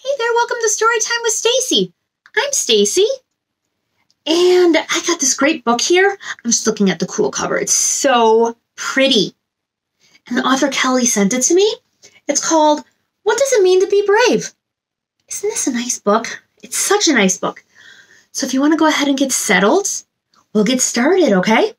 Hey there, welcome to Storytime with Stacey. I'm Stacey. And I got this great book here. I'm just looking at the cool cover. It's so pretty. And the author Kelly sent it to me. It's called What Does It Mean to Be Brave? Isn't this a nice book? It's such a nice book. So if you want to go ahead and get settled, we'll get started, okay?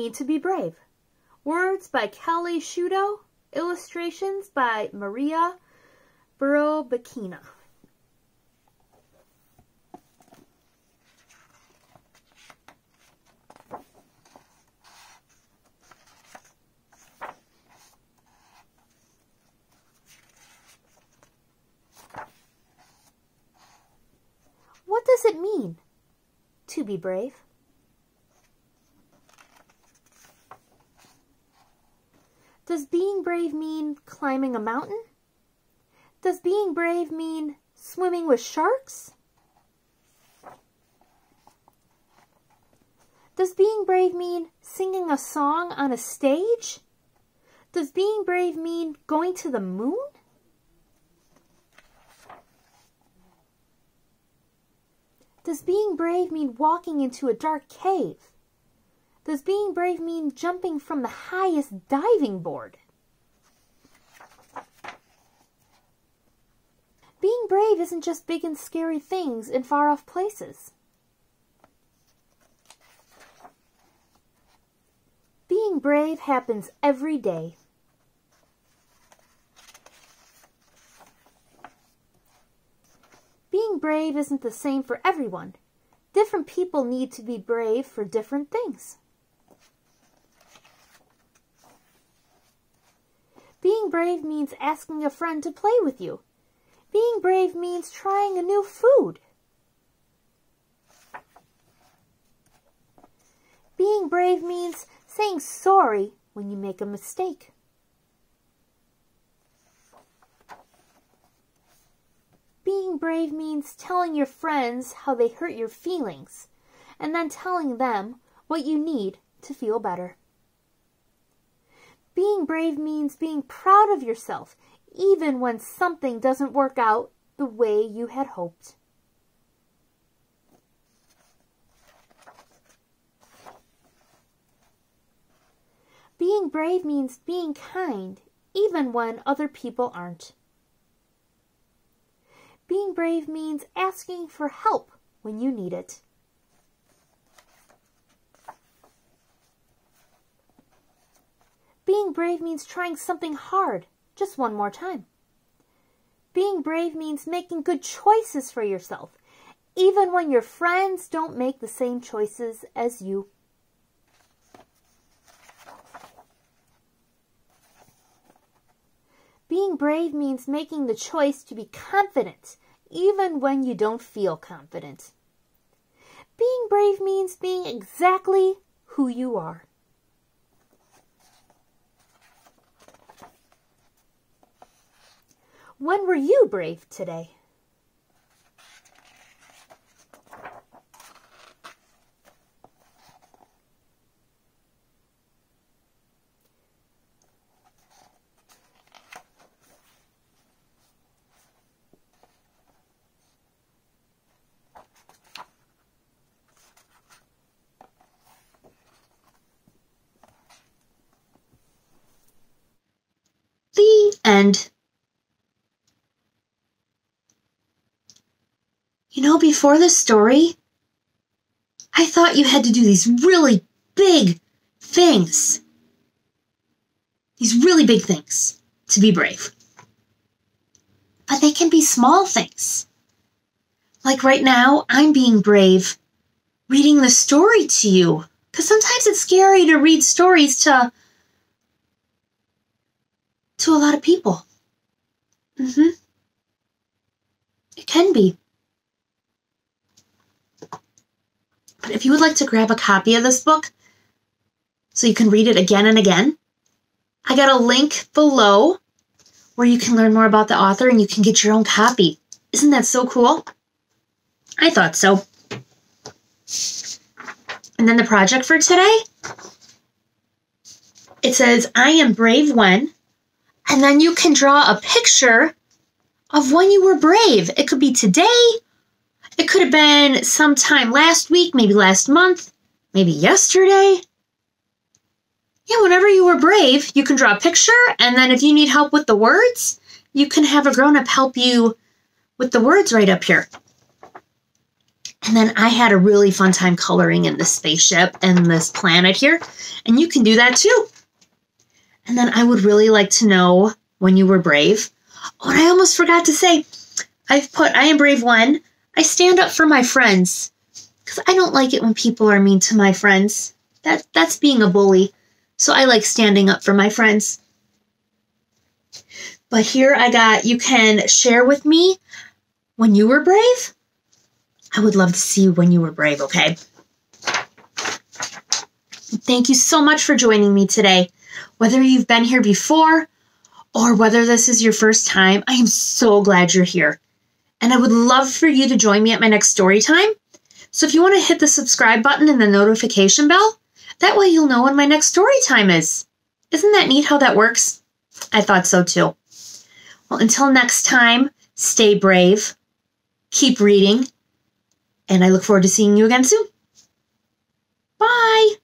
Mean to be brave? Words by Kelly Shuto, illustrations by Maria Burobkina. What does it mean to be brave? Does being brave mean climbing a mountain? Does being brave mean swimming with sharks? Does being brave mean singing a song on a stage? Does being brave mean going to the moon? Does being brave mean walking into a dark cave? Does being brave mean jumping from the highest diving board? Being brave isn't just big and scary things in far off places. Being brave happens every day. Being brave isn't the same for everyone. Different people need to be brave for different things. Being brave means asking a friend to play with you. Being brave means trying a new food. Being brave means saying sorry when you make a mistake. Being brave means telling your friends how they hurt your feelings and then telling them what you need to feel better. Being brave means being proud of yourself even when something doesn't work out the way you had hoped. Being brave means being kind even when other people aren't. Being brave means asking for help when you need it. Being brave means trying something hard just one more time. Being brave means making good choices for yourself, even when your friends don't make the same choices as you. Being brave means making the choice to be confident, even when you don't feel confident. Being brave means being exactly who you are. When were you brave today? The end. You know, before this story, I thought you had to do these really big things. These really big things to be brave. But they can be small things. Like right now, I'm being brave reading the story to you. Because sometimes it's scary to read stories to to a lot of people. Mm-hmm. It can be. But if you would like to grab a copy of this book so you can read it again and again, I got a link below where you can learn more about the author and you can get your own copy. Isn't that so cool? I thought so. And then the project for today it says, I am brave when, and then you can draw a picture of when you were brave. It could be today, it could have been sometime last week, maybe last month, maybe yesterday. Yeah, whenever you were brave, you can draw a picture, and then if you need help with the words, you can have a grown up help you with the words right up here. And then I had a really fun time coloring in this spaceship and this planet here, and you can do that too. And then I would really like to know when you were brave. Oh, and I almost forgot to say, I've put I am brave one. I stand up for my friends because I don't like it when people are mean to my friends. That that's being a bully. So I like standing up for my friends. But here I got you can share with me when you were brave. I would love to see you when you were brave, okay? Thank you so much for joining me today. Whether you've been here before or whether this is your first time, I am so glad you're here. And I would love for you to join me at my next story time. So if you want to hit the subscribe button and the notification bell, that way you'll know when my next story time is. Isn't that neat how that works? I thought so too. Well, until next time, stay brave, keep reading, and I look forward to seeing you again soon. Bye.